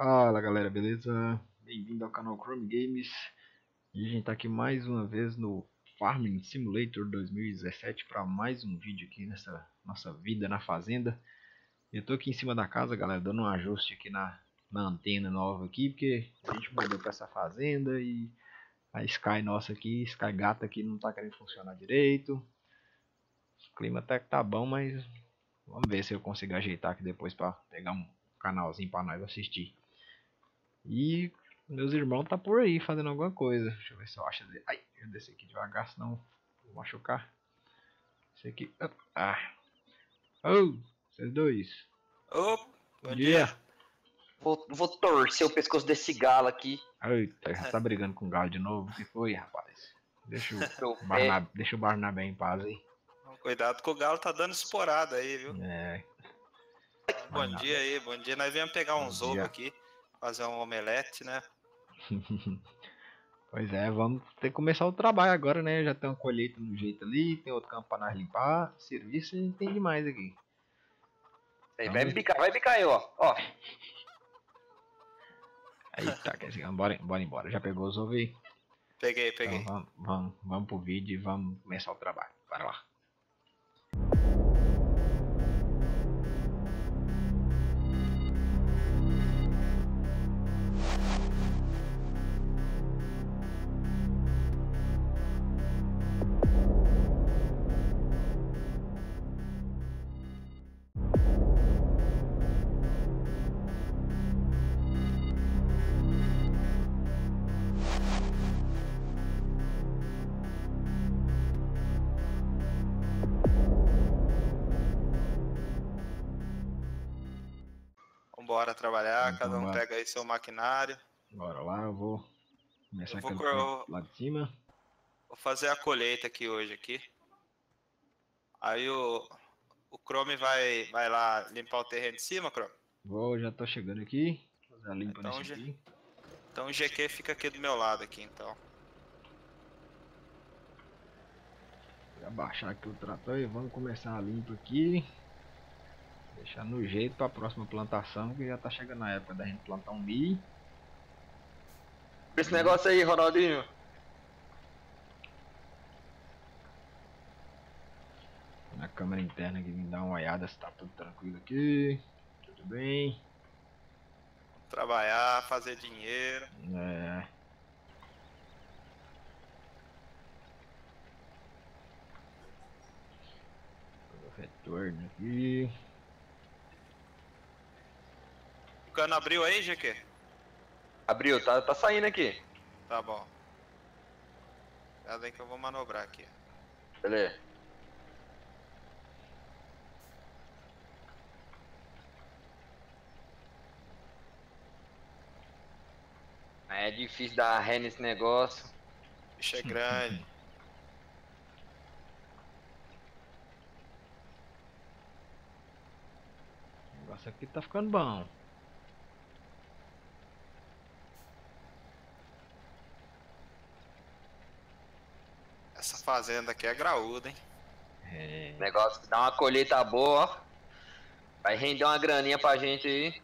Fala galera, beleza? Bem-vindo ao canal Chrome Games. E a gente tá aqui mais uma vez no Farming Simulator 2017 para mais um vídeo aqui nessa nossa vida na fazenda. Eu tô aqui em cima da casa galera, dando um ajuste aqui na, na antena nova aqui Porque a gente mudou para essa fazenda e a Sky nossa aqui, Sky gata aqui não tá querendo funcionar direito. O clima até que tá bom, mas vamos ver se eu consigo ajeitar aqui depois para pegar um canalzinho para nós assistir e meus irmãos tá por aí fazendo alguma coisa. Deixa eu ver se eu acho. Ai, deixa eu descer aqui devagar, senão vou machucar. Esse aqui. Ah. Oh, vocês dois. Ô, bom, bom dia. dia. Vou, vou torcer o pescoço desse galo aqui. Eita, você tá brigando com o galo de novo? O que foi, rapaz? Deixa o, Barnabé, deixa o Barnabé em paz aí. Cuidado que o galo tá dando esporada aí, viu? É. Bom dia aí, bom dia. Nós viemos pegar uns ovos aqui fazer um omelete, né? pois é, vamos ter que começar o trabalho agora, né? Já tem uma colheita no jeito ali, tem outro campo para nós limpar. Serviço a gente tem demais aqui. Aí, vai picar, vai picar aí, ó. ó. Aí tá, quer dizer, bora, bora embora. Já pegou os ovos aí? Peguei, peguei. Então, vamos, vamos, vamos pro vídeo e vamos começar o trabalho. Bora lá. Bora trabalhar, então, cada um pega aí seu maquinário. Bora lá, eu vou começar aqui vou, lá de cima. Vou fazer a colheita aqui hoje aqui. Aí o, o Chrome vai, vai lá limpar o terreno de cima, Chrome? Vou, já tô chegando aqui. Fazer a limpa então, nesse aqui. Então o GQ fica aqui do meu lado aqui, então. Vou abaixar aqui o trator e vamos começar a limpa aqui. Deixar no jeito para a próxima plantação, que já tá chegando a época da gente plantar um milho. Esse negócio aí, Ronaldinho. Na câmera interna aqui, me dá uma olhada se tá tudo tranquilo aqui. Tudo bem. Trabalhar, fazer dinheiro. É. Retorno aqui. Cano abriu aí, GQ? Abriu, tá, tá saindo aqui. Tá bom. Cuidado aí que eu vou manobrar aqui. Beleza. É difícil dar ré nesse negócio. O bicho é grande. o negócio aqui tá ficando bom. Essa fazenda aqui é graúda, hein? É. Negócio que dá uma colheita boa, ó. Vai render uma graninha pra gente aí.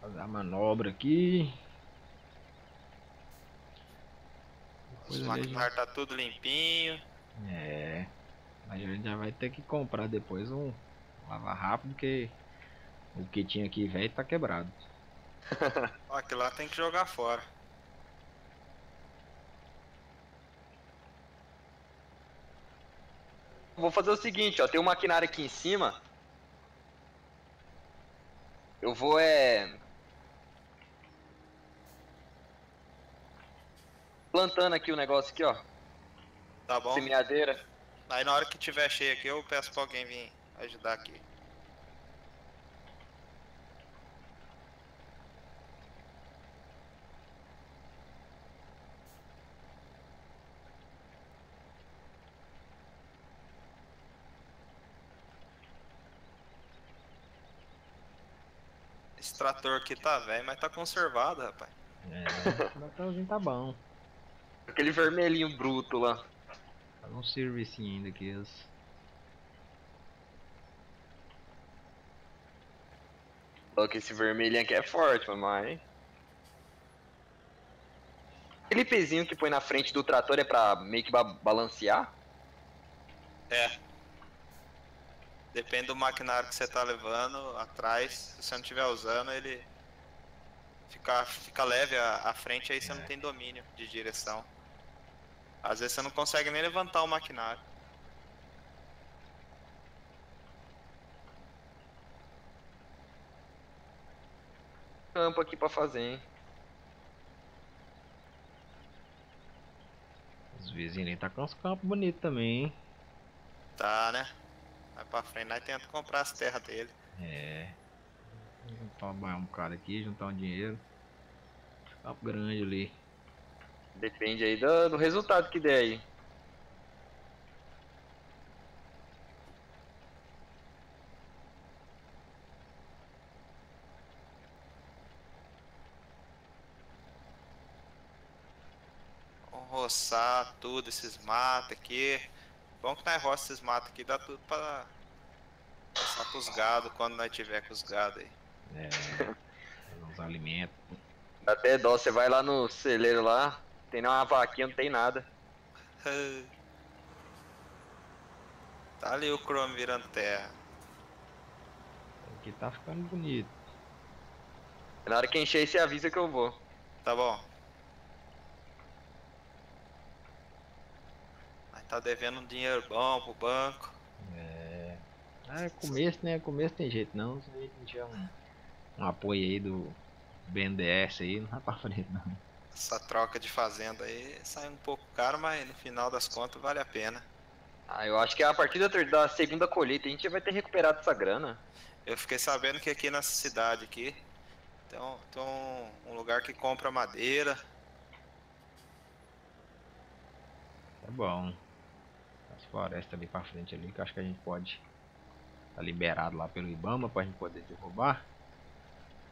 Fazer a manobra aqui. Os maquinários tá tudo limpinho. É. Mas a gente já vai ter que comprar depois um lavar rápido que o que tinha aqui velho tá quebrado. Aquilo lá tem que jogar fora. Vou fazer o seguinte, ó, tem um maquinário aqui em cima. Eu vou é plantando aqui o negócio aqui, ó. Tá bom. Semeadeira. Aí na hora que tiver cheio aqui, eu peço pra alguém vir ajudar aqui. Esse trator aqui tá velho, mas tá conservado, rapaz. É, o botãozinho tá bom. Aquele vermelhinho bruto lá. Um servicinho ainda que eles. Só que esse vermelhinho aqui é forte, mas. Aquele pezinho que põe na frente do trator é pra meio que ba balancear? É. Depende do maquinário que você tá levando atrás. Se você não estiver usando, ele fica, fica leve à, à frente, aí você não tem domínio de direção. Às vezes você não consegue nem levantar o maquinário. Campo aqui pra fazer, hein? Os vizinhos aí tá com uns campos bonitos também, hein? Tá, né? Vai pra frente, nós tenta comprar as terras dele. É. Juntar um bocado aqui, juntar um dinheiro. Campo grande ali. Depende aí do, do resultado que der aí. Vamos roçar tudo, esses matos aqui. Bom que nós roça esses matos aqui, dá tudo pra passar pros gado quando nós tiver com os gado aí. É. uns alimentos. Dá até dó, você vai lá no celeiro lá, tem nem uma vaquinha, não tem nada. Tá ali o Chrome virando terra. Aqui tá ficando bonito. Na hora que encher, você avisa que eu vou. Tá bom. Mas tá devendo um dinheiro bom pro banco. É. Ah, começo, né? Começo tem jeito não. Se a gente não tiver um, um apoio aí do BNDES aí, não vai pra frente não. Essa troca de fazenda aí sai um pouco caro, mas no final das contas vale a pena. Ah, eu acho que a partir da, da segunda colheita a gente vai ter recuperado essa grana. Eu fiquei sabendo que aqui nessa cidade aqui tem um, tem um, lugar que compra madeira. Tá bom. As florestas ali pra frente ali, que eu acho que a gente pode. Tá liberado lá pelo Ibama pra gente poder derrubar.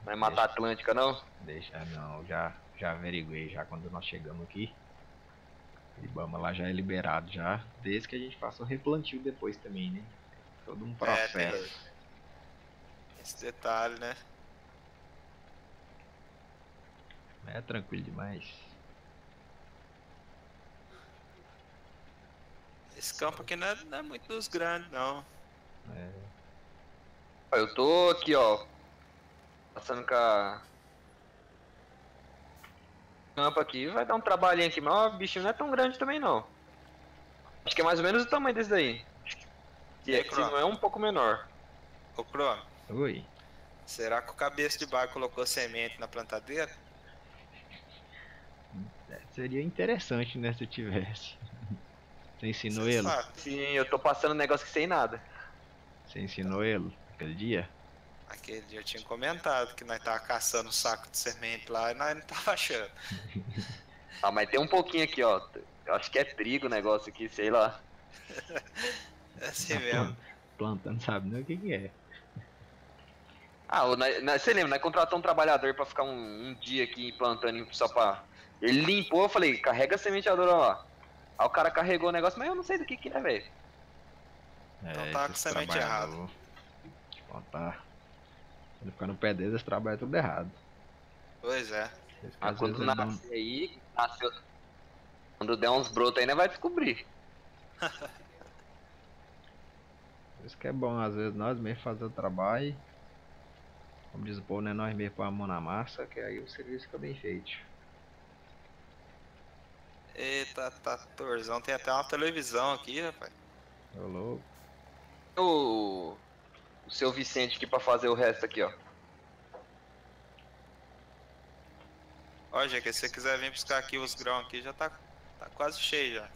Não é matar a Atlântica, não? Deixa, ah, não, já, já averiguei já quando nós chegamos aqui. O Ibama lá já é liberado já, desde que a gente faça o replantio depois também, né? Todo um É, processo. esse detalhe, né? É, tranquilo demais. Esse campo aqui não é, não é muito dos grandes, não. É, Eu tô aqui, ó. Passando com a. Campo aqui, vai dar um trabalhinho aqui, mas o bichinho não é tão grande também não. Acho que é mais ou menos o tamanho desse daí. E aí, se Croc? não é um pouco menor. Ô Chrome, Oi. será que o cabeça de bar colocou semente na plantadeira? É, seria interessante, né, se eu tivesse. Você ensinou Cê ele? sabe? Sim, eu tô passando um negócio aqui sem nada. Você ensinou ele aquele dia? Aquele dia eu tinha comentado que nós tava caçando um saco de semente lá e nós não tava achando. Ah, mas tem um pouquinho aqui, ó. Eu acho que é trigo o negócio aqui, sei lá. É assim mesmo. Plantando, sabe nem o que, que é. Ah, você lembra, nós contratamos um trabalhador pra ficar um, um dia aqui plantando só pra. Ele limpou, eu falei, carrega a sementeadora lá. Aí o cara carregou o negócio, mas eu não sei do que que é, velho. Então É, tá com esses semente. Deixa eu contar. Quando ficar no pé deles, eles trabalham tudo errado. Pois é. Eles- Mas às quando nascer aí, nasceu. Quando der uns brotos aí, nós vai descobrir. Isso que é bom, às vezes nós mesmos fazer o trabalho. Como diz o povo, né? Nós mesmos pôr a mão na massa, que aí o serviço fica bem feito. Eita, tá torzão. Tem até uma televisão aqui, rapaz. Ô louco. O, o seu Vicente aqui pra fazer o resto aqui, ó. Ó, Jeca, se você quiser vir buscar aqui os grãos aqui, já tá, tá quase cheio já.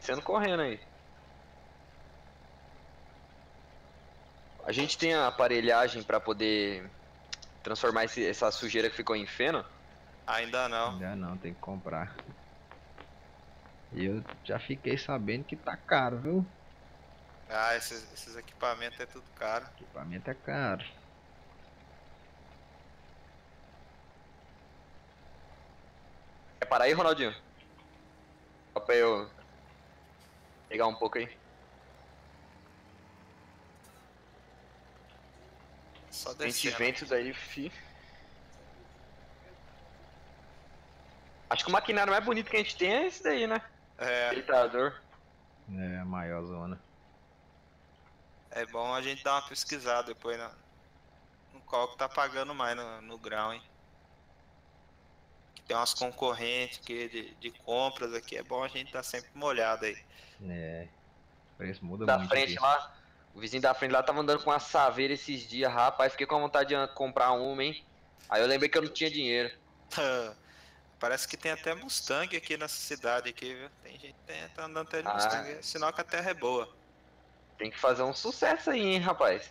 Sendo correndo aí. A gente tem a aparelhagem pra poder transformar esse- essa sujeira que ficou em feno. Ainda não. Ainda não, tem que comprar. E eu já fiquei sabendo que tá caro, viu? Ah, esses, esses equipamentos é tudo caro. Equipamento é caro. parar aí, Ronaldinho? Só pra eu pegar um pouco aí. Só 20 descendo. ventos aí, fi. Acho que o maquinário mais bonito que a gente tem é esse daí, né? É, Deitador. É a maior zona. É bom a gente dar uma pesquisada depois no, no qual que tá pagando mais no, no grau, hein? Que tem umas concorrentes que de, de compras aqui, é bom a gente dar sempre uma olhada aí. É. O preço muda Da muito. frente aqui. lá. O vizinho da frente lá tava andando com uma saveira esses dias, rapaz. Fiquei com vontade de comprar uma, hein? Aí eu lembrei que eu não tinha dinheiro. Parece que tem até Mustang aqui nessa cidade aqui, viu? Tem gente que tá andando até de Ah. Mustang, sinal que a terra é boa. Tem que fazer um sucesso aí, hein, rapaz.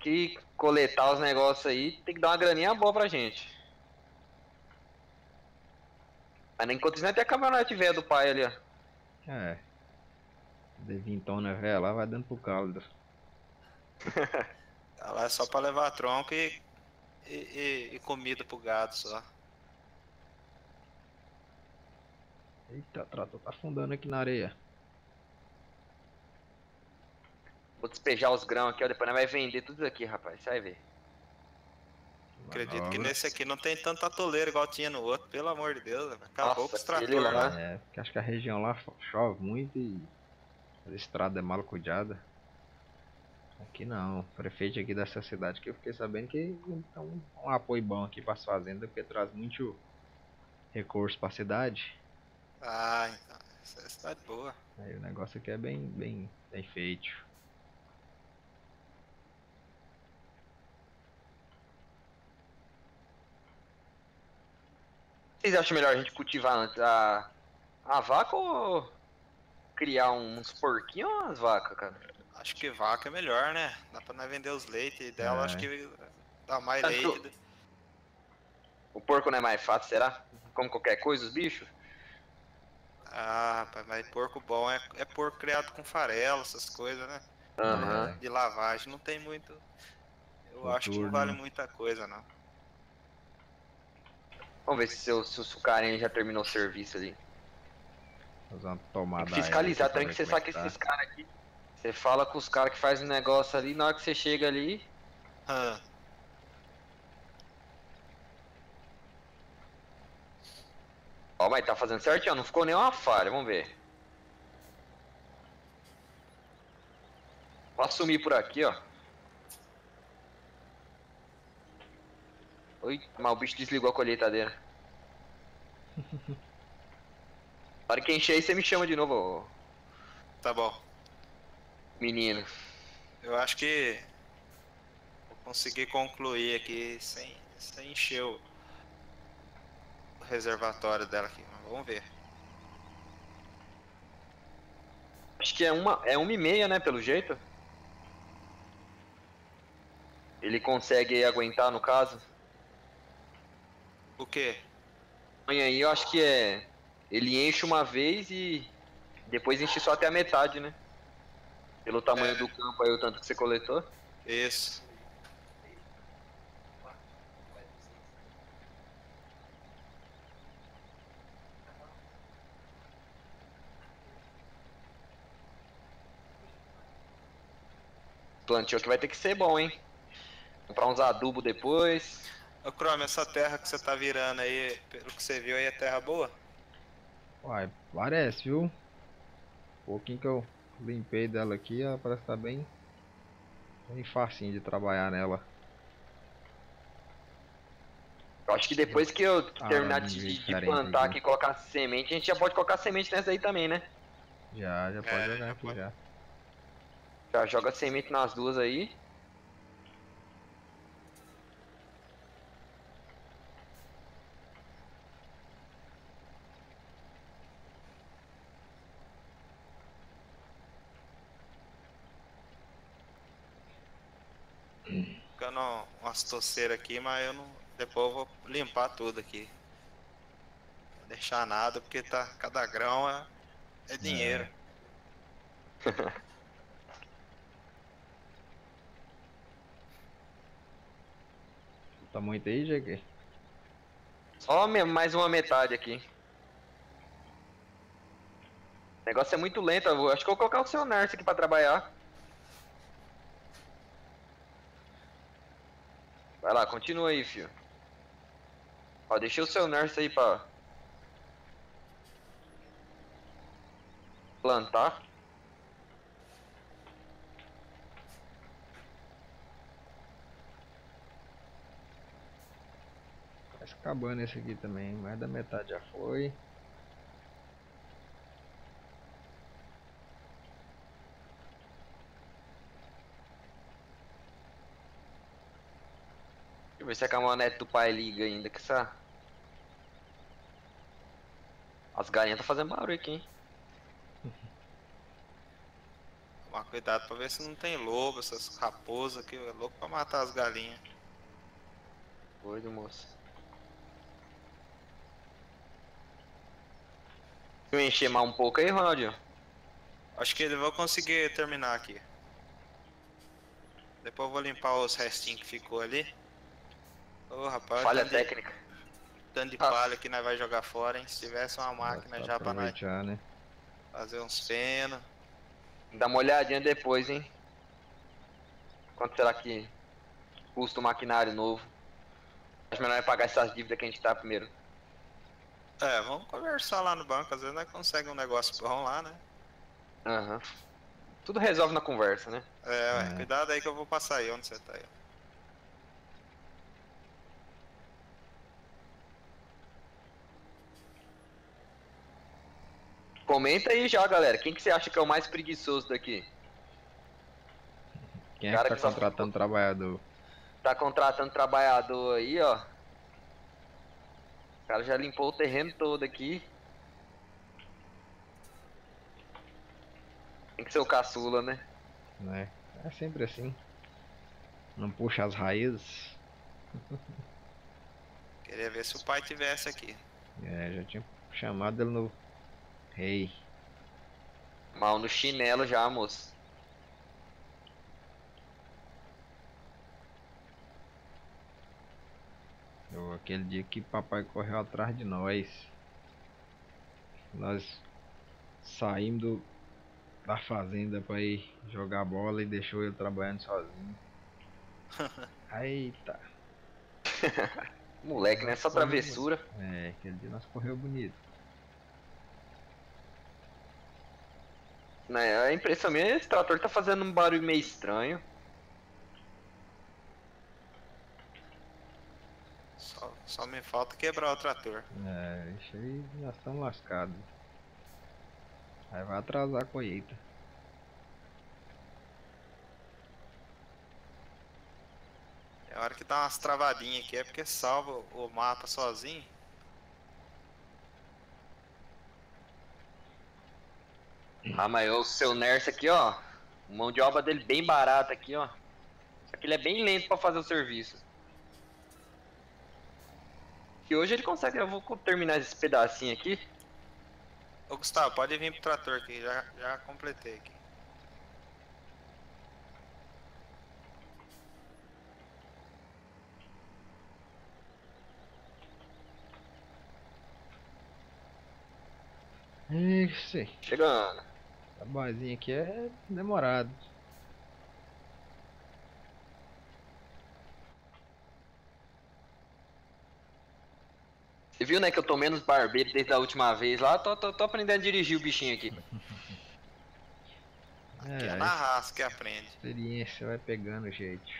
Que coletar os negócios aí tem que dar uma graninha boa pra gente. Mas enquanto isso, não tem a caminhonete velha do pai ali, ó. É. Devintona velho lá vai dando pro caldo. Tá lá é só pra levar tronco e, e, e- e comida pro gado só. Eita, o trator tá afundando aqui na areia. Vou despejar os grãos aqui, ó. Depois nós vai vender tudo isso aqui, rapaz. Vai ver. Acredito que nesse aqui não tem tanta atoleira igual tinha no outro, pelo amor de Deus, velho. acabou Nossa, com os tratores aquele lá. lá- É, porque acho que a região lá chove muito e a estrada é mal cuidada. Aqui não, o prefeito aqui dessa cidade que eu fiquei sabendo que um, um apoio bom aqui para as fazendas, porque traz muito recurso para a cidade. Ah, então. Essa é cidade boa. Aí o negócio aqui é bem, bem, bem feito. Vocês acham melhor a gente cultivar antes a, a vaca ou criar uns porquinhos ou umas vacas, cara? Acho que vaca é melhor, né? Dá pra nós vender os leites dela, É. acho que dá mais Tanto- leite. O porco não é mais fácil, será? Como qualquer coisa, os bichos? Ah, rapaz, mas porco bom é, é porco criado com farelo, essas coisas, né? Aham. É. De lavagem não tem muito. Eu acho que não vale né? muita coisa, não. Vamos ver se, o- se o já terminou o serviço ali. Fazer uma Tem tomada que fiscalizar também, que você como é sabe que tá. esses caras aqui. Você fala com os caras que fazem um negócio ali, na hora que você chega ali. Ah, Ó, mas tá fazendo certinho, ó, não ficou nenhuma falha, vamos ver. Vou assumir por aqui, ó. Oi, mas o bicho desligou a colheitadeira. Na hora que encher aí, você me chama de novo, ô tá bom. menino. Eu acho que vou conseguir concluir aqui sem, sem encher o, o reservatório dela aqui. Vamos ver. Acho que é uma, é uma e meia, né, pelo jeito. Ele consegue aguentar, no caso. O quê? Amanhã aí eu acho que é. Ele enche uma vez e depois enche só até a metade, né? Pelo tamanho É. do campo aí, o tanto que você coletou. Isso. Plantio que vai ter que ser bom, hein? Comprar uns adubo depois. Ô Chrome, essa terra que você tá virando aí, pelo que você viu aí, é terra boa? Uai, parece, viu? Um pouquinho que eu limpei dela aqui, ela parece que tá bem, bem facinho de trabalhar nela. Eu acho que depois que eu Ah, terminar um de, de plantar aqui. aqui e colocar semente, a gente já pode colocar semente nessa aí também, né? Já, já pode É, jogar já aqui pode. já. Já joga semente nas duas aí. Ficando umas toceiras aqui, mas eu não. Depois eu vou limpar tudo aqui. Não deixar nada, porque tá. Cada grão é, é dinheiro. Tá muito aí, GQ? Só mais uma metade aqui. O negócio é muito lento. Acho que eu vou colocar o seu Nurse aqui pra trabalhar. Vai lá, continua aí, fio. Ó, deixei o seu Nurse aí pra... Plantar. Quase acabando esse aqui também. Mais da metade já foi. Eu ver se a caminhonete do pai liga ainda, que essa... As galinhas tá fazendo barulho aqui, hein? Tomar cuidado pra ver se não tem lobo, essas raposas aqui, é louco pra matar as galinhas. Doido, moço. Eu encher mais um pouco aí, Ronaldinho. Acho que ele vai conseguir terminar aqui. Depois eu vou limpar os restinhos que ficou ali. Ô rapaz, Falha tanto de, técnica. tanto de Ah. palha que nós vai jogar fora, hein? Se tivesse uma máquina já pra nós né? fazer uns penos. Dá uma olhadinha depois, hein? Quanto será que custa o maquinário novo? Acho melhor é pagar essas dívidas que a gente tá primeiro. É, vamos conversar lá no banco, às vezes nós conseguimos um negócio bom lá, né? Aham. Tudo resolve na conversa, né? É, ué, É. cuidado aí que eu vou passar aí onde você tá aí. Comenta aí já, galera. Quem que você acha que é o mais preguiçoso daqui? Quem é Cara que que tá só contratando trabalhador? Tá contratando trabalhador aí, ó. O cara já limpou o terreno todo aqui. Tem que ser o caçula, né? Né? É sempre assim. Não puxa as raízes. Queria ver se o pai tivesse aqui. É, já tinha chamado ele no rei. Mal no chinelo já, moço. Eu, aquele dia que papai correu atrás de nós. Nós saímos do, da fazenda pra ir jogar bola e deixou ele trabalhando sozinho. Eita. Moleque, né? Só travessura. É, aquele dia nós correu bonito. Né, a impressão minha é que esse trator tá fazendo um barulho meio estranho. Só, só me falta quebrar o trator. É, isso aí nós estamos lascados. Aí vai atrasar a colheita. É hora que dá umas travadinhas aqui, é porque salva o mapa sozinho. Ah, mas o seu Nerce aqui, ó. Mão de obra dele bem barata aqui, ó. Só que ele é bem lento pra fazer o serviço. E hoje ele consegue, eu vou terminar esse pedacinho aqui. Ô Gustavo, pode vir pro trator aqui, já, já completei aqui. Isso aí. Chegando. Trabalhozinho aqui é demorado. Você viu, né, que eu tô menos barbeiro desde a última vez lá? Tô, tô, tô aprendendo a dirigir o bichinho aqui. Que é É, na raça que aprende. experiência vai pegando jeito.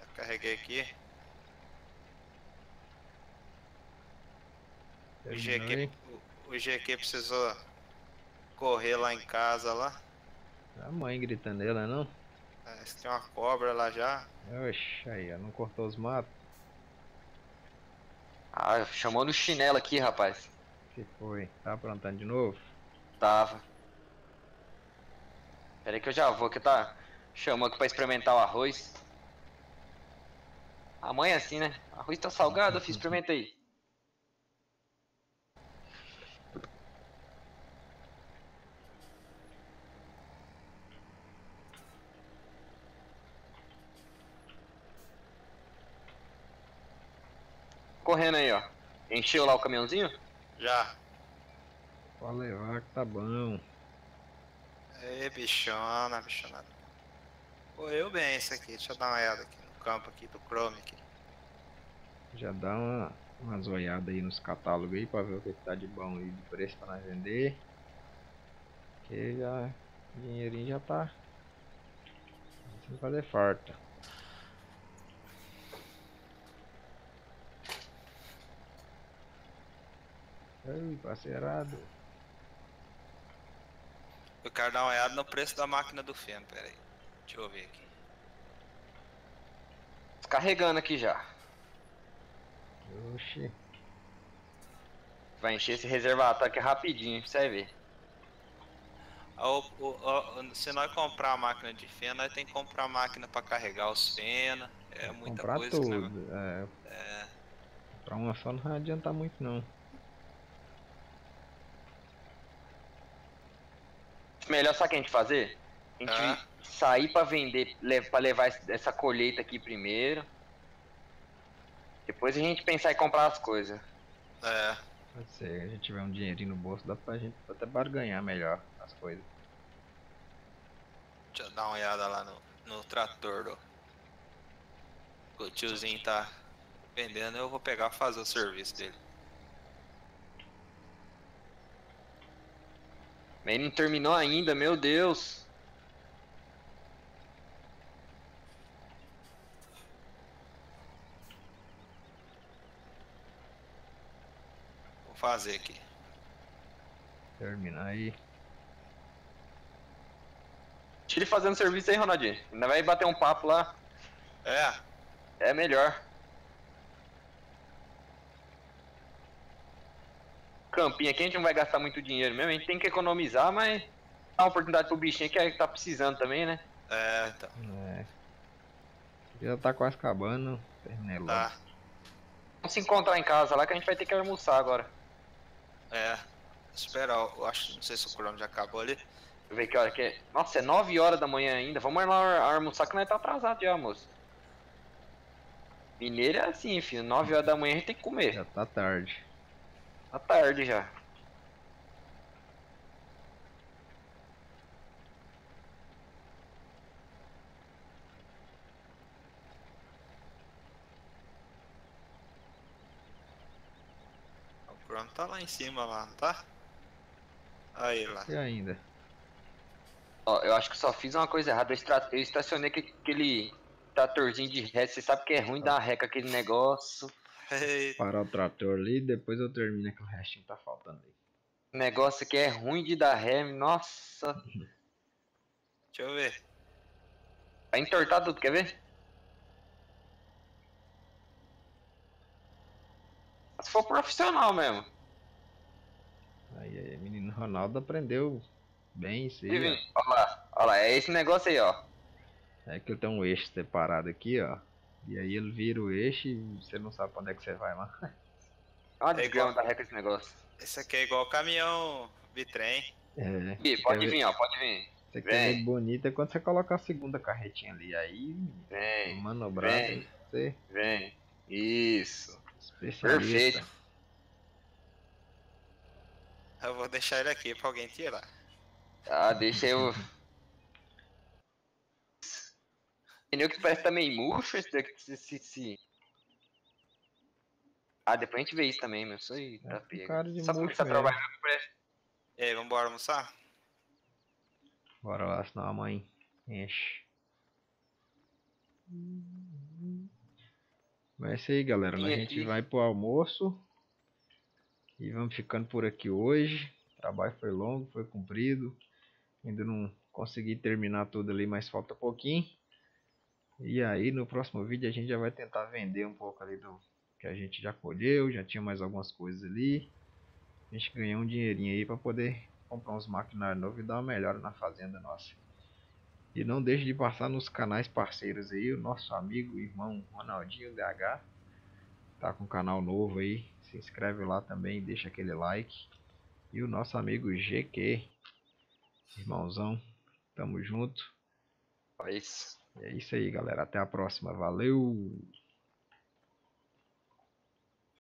Já carreguei aqui. O Terminou, GQ, o, GQ precisou correr lá em casa lá. A mãe gritando ela, não? É, tem uma cobra lá já. Oxe, aí, ó, não cortou os matos? Ah, chamou no chinelo aqui, rapaz. que foi? Tá aprontando de novo? Tava. Pera aí que eu já vou, que tá chamando aqui pra experimentar o arroz. A mãe é assim, né? Arroz tá salgado, filho, experimenta aí. Correndo aí, ó. Encheu lá o caminhãozinho? Já. Pode levar que tá bom. Ê, bichona, bichona. Correu bem isso aqui. Deixa eu dar uma olhada aqui no campo aqui do Chrome aqui. Já dá uma, umas olhadas aí nos catálogos aí pra ver o que, tá de bom aí de preço pra nós vender. Que já. O dinheirinho já tá. Sem fazer farta. Ei, parceirado. Eu quero dar uma olhada no preço da máquina do feno, pera aí. Deixa eu ver aqui. Descarregando aqui já. Oxi. Vai encher esse reservatório aqui rapidinho, você vai ver. Ah, o- o- o- se nós comprar a máquina de feno, nós tem que comprar a máquina pra carregar os fenos. É muita comprar coisa. negócio. tudo. É. Comprar uma só não vai adiantar muito não. Melhor sabe o que a gente fazer? A gente Ah. sair pra vender, pra levar essa colheita aqui primeiro. Depois a gente pensar em comprar as coisas. É. Pode ser, se a gente tiver um dinheirinho no bolso, dá pra gente até barganhar melhor as coisas. Deixa eu dar uma olhada lá no, no trator do. O tiozinho tá vendendo, eu vou pegar e fazer o serviço dele. Mas ele não terminou ainda, meu Deus. Vou fazer aqui. Terminar aí. Ele fazendo serviço aí, Ronaldinho. Ainda vai bater um papo lá. É, É melhor. Campinho aqui a gente não vai gastar muito dinheiro mesmo. A gente tem que economizar, mas dá uma oportunidade pro bichinho que é- tá precisando também, né? é, então. É. Já tá quase acabando. Terminei logo. Tá. Vamos se encontrar em casa lá que a gente vai ter que almoçar agora. É. Espera, eu acho, não sei se o Chrome já acabou ali. Deixa eu ver que hora que é. Nossa, é 9 horas da manhã ainda. Vamos lá almoçar que nós tá atrasado já, moço. Mineiro é assim, filho. 9 horas da manhã a gente tem que comer. Já tá tarde. Tá tarde já. O Chrome tá lá em cima lá, não tá? Aí lá. E ainda? Ó, eu acho que só fiz uma coisa errada. Eu, estacionei aquele- aquele tratorzinho de ré. Você sabe que é ruim dar ré com aquele negócio. Eita, Parar o trator ali, depois eu termino que o restinho tá faltando aí. O negócio aqui é ruim de dar ré. Nossa. Deixa eu ver. Vai entortar tudo, quer ver? Se for profissional mesmo. Aí, aí, menino Ronaldo aprendeu bem isso aí. Olha lá, olha lá, é esse negócio aí, ó. É que eu tenho um eixo separado aqui, ó. E aí ele vira o eixo e você não sabe pra onde é que você vai mais. Olha É desgrama igual- da com esse negócio. Esse aqui é igual o caminhão bitrem. É. Ih, pode vir, ó, pode vir. Você quer Vem. ver bonito é quando você coloca a segunda carretinha ali. Aí, Vem, manobrado, Vem. você vem. Isso. Perfeito. Eu vou deixar ele aqui pra alguém tirar. Tá, deixa eu. Pneu que parece tá meio murcho esse daqui. Se, se, se- Ah, depois a gente vê isso também, meu. Isso aí tá É, pego. cara de Só porque tá trabalhando parece. E aí, vambora almoçar? Bora lá, senão a mãe enche. Mas é isso aí, galera. Vim A gente aqui. vai pro almoço. E vamos ficando por aqui hoje. O trabalho foi longo, foi comprido. Ainda não consegui terminar tudo ali, mas falta pouquinho. E aí, no próximo vídeo, a gente já vai tentar vender um pouco ali do que a gente já colheu. Já tinha mais algumas coisas ali. A gente ganhou um dinheirinho aí para poder comprar uns maquinários novos e dar uma melhora na fazenda nossa. E não deixe de passar nos canais parceiros aí, o nosso amigo irmão Ronaldinho DH tá com um canal novo aí, se inscreve lá também, deixa aquele like. E o nosso amigo GQ, irmãozão, tamo junto. É isso. É isso aí, galera. Até a próxima. Valeu!